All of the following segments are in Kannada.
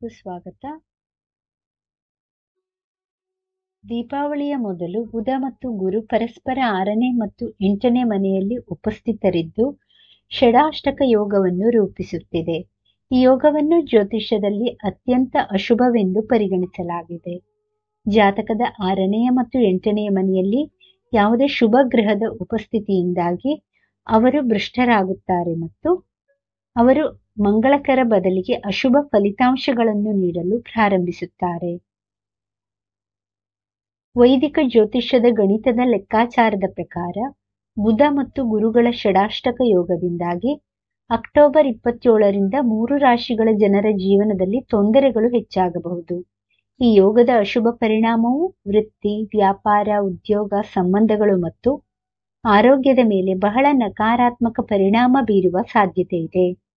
ಸುಸ್ವಾಗತ. ದೀಪಾವಳಿಯ ಮೊದಲು ಬುಧ ಮತ್ತು ಗುರು ಪರಸ್ಪರ ಆರನೇ ಮತ್ತು ಎಂಟನೇ ಮನೆಯಲ್ಲಿ ಉಪಸ್ಥಿತರಿದ್ದು, ಷಡಾಷ್ಟಕ ಯೋಗವನ್ನು ರೂಪಿಸುತ್ತಿದೆ. ಈ ಯೋಗವನ್ನು ಜ್ಯೋತಿಷ್ಯದಲ್ಲಿ ಅತ್ಯಂತ ಅಶುಭವೆಂದು ಪರಿಗಣಿಸಲಾಗಿದೆ. ಜಾತಕದ ಆರನೆಯ ಮತ್ತು ಎಂಟನೆಯ ಮನೆಯಲ್ಲಿ ಯಾವುದೇ ಶುಭ ಗ್ರಹದ ಉಪಸ್ಥಿತಿಯಿಂದಾಗಿ ಅವರು ಭ್ರಷ್ಟರಾಗುತ್ತಾರೆ ಮತ್ತು ಅವರು ಮಂಗಳಕರ ಬದಲಿಗೆ ಅಶುಭ ಫಲಿತಾಂಶಗಳನ್ನು ನೀಡಲು ಪ್ರಾರಂಭಿಸುತ್ತಾರೆ. ವೈದಿಕ ಜ್ಯೋತಿಷ್ಯದ ಗಣಿತದ ಲೆಕ್ಕಾಚಾರದ ಪ್ರಕಾರ ಬುಧ ಮತ್ತು ಗುರುಗಳ ಷಡಾಷ್ಟಕ ಯೋಗದಿಂದಾಗಿ ಅಕ್ಟೋಬರ್ ಇಪ್ಪತ್ತೇಳರಿಂದ ಮೂರು ರಾಶಿಗಳ ಜನರ ಜೀವನದಲ್ಲಿ ತೊಂದರೆಗಳು ಹೆಚ್ಚಾಗಬಹುದು. ಈ ಯೋಗದ ಅಶುಭ ಪರಿಣಾಮವು ವೃತ್ತಿ, ವ್ಯಾಪಾರ, ಉದ್ಯೋಗ, ಸಂಬಂಧಗಳು ಮತ್ತು ಆರೋಗ್ಯದ ಮೇಲೆ ಬಹಳ ನಕಾರಾತ್ಮಕ ಪರಿಣಾಮ ಬೀರುವ ಸಾಧ್ಯತೆ ಇದೆ.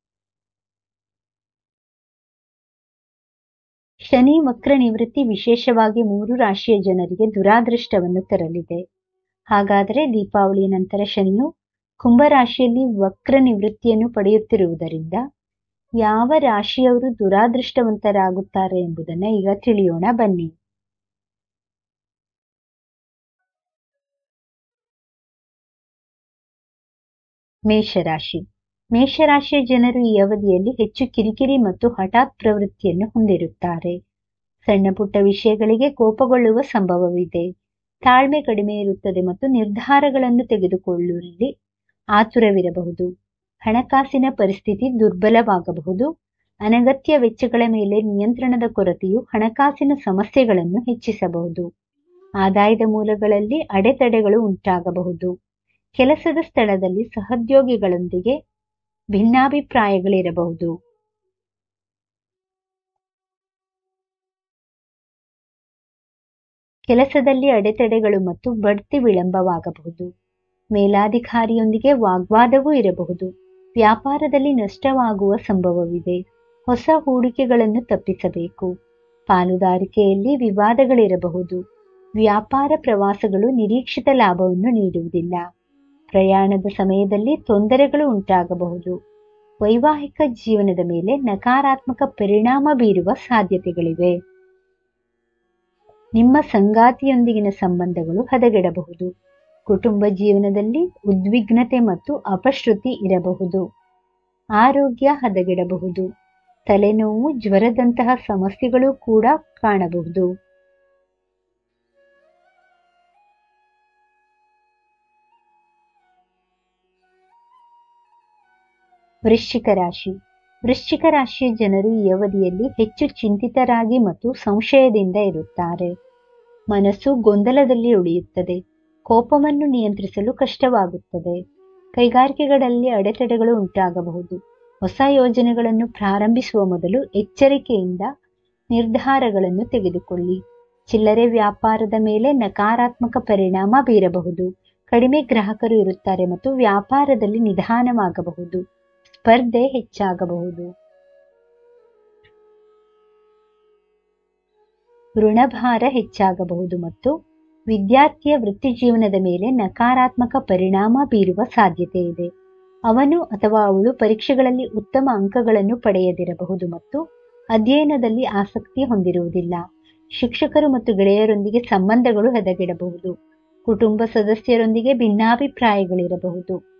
ಶನಿ ವಕ್ರ ನಿವೃತ್ತಿ ವಿಶೇಷವಾಗಿ ಮೂರು ರಾಶಿಯ ಜನರಿಗೆ ದುರಾದೃಷ್ಟವನ್ನು ತರಲಿದೆ. ಹಾಗಾದರೆ ದೀಪಾವಳಿಯ ನಂತರ ಶನಿಯು ಕುಂಭರಾಶಿಯಲ್ಲಿ ವಕ್ರ ನಿವೃತ್ತಿಯನ್ನು ಪಡೆಯುತ್ತಿರುವುದರಿಂದ ಯಾವ ರಾಶಿಯವರು ದುರಾದೃಷ್ಟವಂತರಾಗುತ್ತಾರೆ ಎಂಬುದನ್ನು ಈಗ ತಿಳಿಯೋಣ, ಬನ್ನಿ. ಮೇಷರಾಶಿ. ಮೇಷರಾಶಿಯ ಜನರು ಈ ಅವಧಿಯಲ್ಲಿ ಹೆಚ್ಚು ಕಿರಿಕಿರಿ ಮತ್ತು ಹಠಾತ್ ಪ್ರವೃತ್ತಿಯನ್ನು ಹೊಂದಿರುತ್ತಾರೆ. ಸಣ್ಣ ಪುಟ್ಟ ವಿಷಯಗಳಿಗೆ ಕೋಪಗೊಳ್ಳುವ ಸಂಭವವಿದೆ. ತಾಳ್ಮೆ ಕಡಿಮೆ ಇರುತ್ತದೆ ಮತ್ತು ನಿರ್ಧಾರಗಳನ್ನು ತೆಗೆದುಕೊಳ್ಳುವಲ್ಲಿ ಆತುರವಿರಬಹುದು. ಹಣಕಾಸಿನ ಪರಿಸ್ಥಿತಿ ದುರ್ಬಲವಾಗಬಹುದು. ಅನಗತ್ಯ ವೆಚ್ಚಗಳ ಮೇಲೆ ನಿಯಂತ್ರಣದ ಕೊರತೆಯು ಹಣಕಾಸಿನ ಸಮಸ್ಯೆಗಳನ್ನು ಹೆಚ್ಚಿಸಬಹುದು. ಆದಾಯದ ಮೂಲಗಳಲ್ಲಿ ಅಡೆತಡೆಗಳು ಉಂಟಾಗಬಹುದು. ಕೆಲಸದ ಸ್ಥಳದಲ್ಲಿ ಸಹೋದ್ಯೋಗಿಗಳೊಂದಿಗೆ ಭಿನ್ನಾಭಿಪ್ರಾಯಗಳಿರಬಹುದು. ಕೆಲಸದಲ್ಲಿ ಅಡೆತಡೆಗಳು ಮತ್ತು ಬಡ್ತಿ ವಿಳಂಬವಾಗಬಹುದು. ಮೇಲಾಧಿಕಾರಿಯೊಂದಿಗೆ ವಾಗ್ವಾದವೂ ಇರಬಹುದು. ವ್ಯಾಪಾರದಲ್ಲಿ ನಷ್ಟವಾಗುವ ಸಂಭವವಿದೆ. ಹೊಸ ಹೂಡಿಕೆಗಳನ್ನು ತಪ್ಪಿಸಬೇಕು. ಪಾಲುದಾರಿಕೆಯಲ್ಲಿ ವಿವಾದಗಳಿರಬಹುದು. ವ್ಯಾಪಾರ ಪ್ರವಾಸಗಳು ನಿರೀಕ್ಷಿತ ಲಾಭವನ್ನು ನೀಡುವುದಿಲ್ಲ. ಪ್ರಯಾಣದ ಸಮಯದಲ್ಲಿ ತೊಂದರೆಗಳು ಉಂಟಾಗಬಹುದು. ವೈವಾಹಿಕ ಜೀವನದ ಮೇಲೆ ನಕಾರಾತ್ಮಕ ಪರಿಣಾಮ ಬೀರುವ ಸಾಧ್ಯತೆಗಳಿವೆ. ನಿಮ್ಮ ಸಂಗಾತಿಯೊಂದಿಗಿನ ಸಂಬಂಧಗಳು ಹದಗೆಡಬಹುದು. ಕುಟುಂಬ ಜೀವನದಲ್ಲಿ ಉದ್ವಿಗ್ನತೆ ಮತ್ತು ಅಪಶ್ರುತಿ ಇರಬಹುದು. ಆರೋಗ್ಯ ಹದಗೆಡಬಹುದು. ತಲೆನೋವು, ಜ್ವರದಂತಹ ಸಮಸ್ಯೆಗಳು ಕೂಡ ಕಾಣಬಹುದು. ವೃಶ್ಚಿಕ ರಾಶಿ. ವೃಶ್ಚಿಕ ರಾಶಿಯ ಜನರು ಈ ಅವಧಿಯಲ್ಲಿ ಹೆಚ್ಚು ಚಿಂತಿತರಾಗಿ ಮತ್ತು ಸಂಶಯದಿಂದ ಇರುತ್ತಾರೆ. ಮನಸ್ಸು ಗೊಂದಲದಲ್ಲಿ ಉಳಿಯುತ್ತದೆ. ಕೋಪವನ್ನು ನಿಯಂತ್ರಿಸಲು ಕಷ್ಟವಾಗುತ್ತದೆ. ಕೈಗಾರಿಕೆಗಳಲ್ಲಿ ಅಡೆತಡೆಗಳು ಉಂಟಾಗಬಹುದು. ಹೊಸ ಯೋಜನೆಗಳನ್ನು ಪ್ರಾರಂಭಿಸುವ ಮೊದಲು ಎಚ್ಚರಿಕೆಯಿಂದ ನಿರ್ಧಾರಗಳನ್ನು ತೆಗೆದುಕೊಳ್ಳಿ. ಚಿಲ್ಲರೆ ವ್ಯಾಪಾರದ ಮೇಲೆ ನಕಾರಾತ್ಮಕ ಪರಿಣಾಮ ಬೀರಬಹುದು. ಕಡಿಮೆ ಗ್ರಾಹಕರು ಇರುತ್ತಾರೆ ಮತ್ತು ವ್ಯಾಪಾರದಲ್ಲಿ ನಿಧಾನವಾಗಬಹುದು. ಸ್ಪರ್ಧೆ ಹೆಚ್ಚಾಗಬಹುದು. ಋಣಭಾರ ಹೆಚ್ಚಾಗಬಹುದು ಮತ್ತು ವಿದ್ಯಾರ್ಥಿಯ ವೃತ್ತಿ ಜೀವನದ ಮೇಲೆ ನಕಾರಾತ್ಮಕ ಪರಿಣಾಮ ಬೀರುವ ಸಾಧ್ಯತೆ ಇದೆ. ಅವನು ಅಥವಾ ಅವಳು ಪರೀಕ್ಷೆಗಳಲ್ಲಿ ಉತ್ತಮ ಅಂಕಗಳನ್ನು ಪಡೆಯದಿರಬಹುದು ಮತ್ತು ಅಧ್ಯಯನದಲ್ಲಿ ಆಸಕ್ತಿ ಹೊಂದಿರುವುದಿಲ್ಲ. ಶಿಕ್ಷಕರು ಮತ್ತು ಗೆಳೆಯರೊಂದಿಗೆ ಸಂಬಂಧಗಳು ಹದಗೆಡಬಹುದು. ಕುಟುಂಬ ಸದಸ್ಯರೊಂದಿಗೆ ಭಿನ್ನಾಭಿಪ್ರಾಯಗಳಿರಬಹುದು.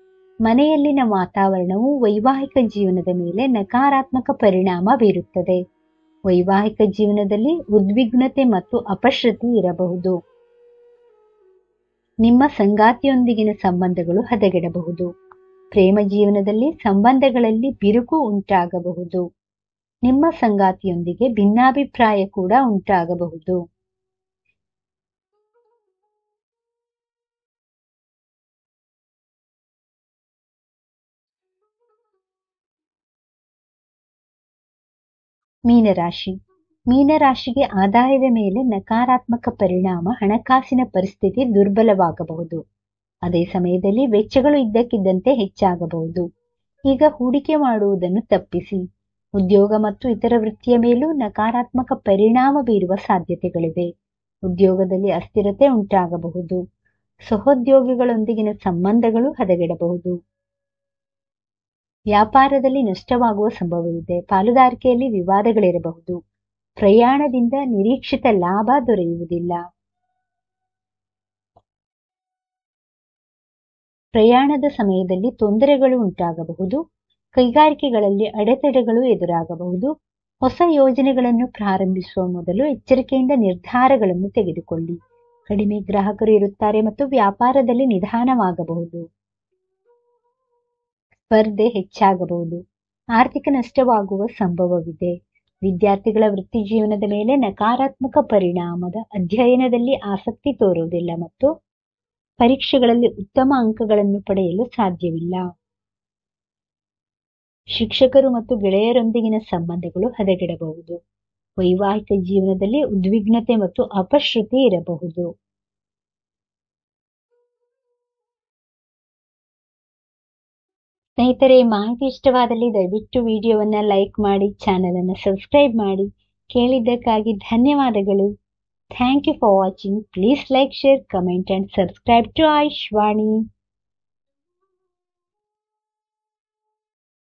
ಮನೆಯಲ್ಲಿನ ವಾತಾವರಣವು ವೈವಾಹಿಕ ಜೀವನದ ಮೇಲೆ ನಕಾರಾತ್ಮಕ ಪರಿಣಾಮ ಬೀರುತ್ತದೆ. ವೈವಾಹಿಕ ಜೀವನದಲ್ಲಿ ಉದ್ವಿಗ್ನತೆ ಮತ್ತು ಅಪಶ್ರುತಿ ಇರಬಹುದು. ನಿಮ್ಮ ಸಂಗಾತಿಯೊಂದಿಗಿನ ಸಂಬಂಧಗಳು ಹದಗೆಡಬಹುದು. ಪ್ರೇಮ ಜೀವನದಲ್ಲಿ ಸಂಬಂಧಗಳಲ್ಲಿ ಬಿರುಕು ಉಂಟಾಗಬಹುದು. ನಿಮ್ಮ ಸಂಗಾತಿಯೊಂದಿಗೆ ಭಿನ್ನಾಭಿಪ್ರಾಯ ಕೂಡ ಉಂಟಾಗಬಹುದು. ಮೀನರಾಶಿ. ಮೀನರಾಶಿಗೆ ಆದಾಯದ ಮೇಲೆ ನಕಾರಾತ್ಮಕ ಪರಿಣಾಮ ಹಣಕಾಸಿನ ಪರಿಸ್ಥಿತಿ ದುರ್ಬಲವಾಗಬಹುದು. ಅದೇ ಸಮಯದಲ್ಲಿ ವೆಚ್ಚಗಳು ಇದ್ದಕ್ಕಿದ್ದಂತೆ ಹೆಚ್ಚಾಗಬಹುದು. ಈಗ ಹೂಡಿಕೆ ಮಾಡುವುದನ್ನು ತಪ್ಪಿಸಿ. ಉದ್ಯೋಗ ಮತ್ತು ಇತರ ವೃತ್ತಿಯ ಮೇಲೂ ನಕಾರಾತ್ಮಕ ಪರಿಣಾಮ ಬೀರುವ ಸಾಧ್ಯತೆಗಳಿವೆ. ಉದ್ಯೋಗದಲ್ಲಿ ಅಸ್ಥಿರತೆ ಉಂಟಾಗಬಹುದು. ಸಹೋದ್ಯೋಗಿಗಳೊಂದಿಗಿನ ಸಂಬಂಧಗಳು ಹದಗೆಡಬಹುದು. ವ್ಯಾಪಾರದಲ್ಲಿ ನಷ್ಟವಾಗುವ ಸಂಭವವಿದೆ. ಪಾಲುದಾರಿಕೆಯಲ್ಲಿ ವಿವಾದಗಳಿರಬಹುದು. ಪ್ರಯಾಣದಿಂದ ನಿರೀಕ್ಷಿತ ಲಾಭ ದೊರೆಯುವುದಿಲ್ಲ. ಪ್ರಯಾಣದ ಸಮಯದಲ್ಲಿ ತೊಂದರೆಗಳು ಉಂಟಾಗಬಹುದು. ಕೈಗಾರಿಕೆಗಳಲ್ಲಿ ಅಡೆತಡೆಗಳು ಎದುರಾಗಬಹುದು. ಹೊಸ ಯೋಜನೆಗಳನ್ನು ಪ್ರಾರಂಭಿಸುವ ಮೊದಲು ಎಚ್ಚರಿಕೆಯಿಂದ ನಿರ್ಧಾರಗಳನ್ನು ತೆಗೆದುಕೊಳ್ಳಿ. ಕಡಿಮೆ ಗ್ರಾಹಕರು ಇರುತ್ತಾರೆ ಮತ್ತು ವ್ಯಾಪಾರದಲ್ಲಿ ನಿಧಾನವಾಗಬಹುದು. ಸ್ಪರ್ಧೆ ಹೆಚ್ಚಾಗಬಹುದು. ಆರ್ಥಿಕ ನಷ್ಟವಾಗುವ ಸಂಭವವಿದೆ. ವಿದ್ಯಾರ್ಥಿಗಳ ವೃತ್ತಿ ಜೀವನದ ಮೇಲೆ ನಕಾರಾತ್ಮಕ ಪರಿಣಾಮದ ಅಧ್ಯಯನದಲ್ಲಿ ಆಸಕ್ತಿ ತೋರುವುದಿಲ್ಲ ಮತ್ತು ಪರೀಕ್ಷೆಗಳಲ್ಲಿ ಉತ್ತಮ ಅಂಕಗಳನ್ನು ಪಡೆಯಲು ಸಾಧ್ಯವಿಲ್ಲ. ಶಿಕ್ಷಕರು ಮತ್ತು ಗೆಳೆಯರೊಂದಿಗಿನ ಸಂಬಂಧಗಳು ಹದಗೆಡಬಹುದು. ವೈವಾಹಿಕ ಜೀವನದಲ್ಲಿ ಉದ್ವಿಗ್ನತೆ ಮತ್ತು ಅಪಶ್ರುತಿ ಇರಬಹುದು. ಸ್ನೇಹಿತರೆ ಮಾಹಿತಿ ಇಷ್ಟವಾದಲ್ಲಿ ದಯವಿಟ್ಟು ವಿಡಿಯೋವನ್ನ ಲೈಕ್ ಮಾಡಿ ಚಾನೆಲ್ ಅನ್ನು ಸಬ್ಸ್ಕ್ರೈಬ್ ಮಾಡಿ. ಕೇಳಿದ್ದಕ್ಕಾಗಿ ಧನ್ಯವಾದಗಳು. Thank you for watching. Please like, share, comment and subscribe to Ayushvani.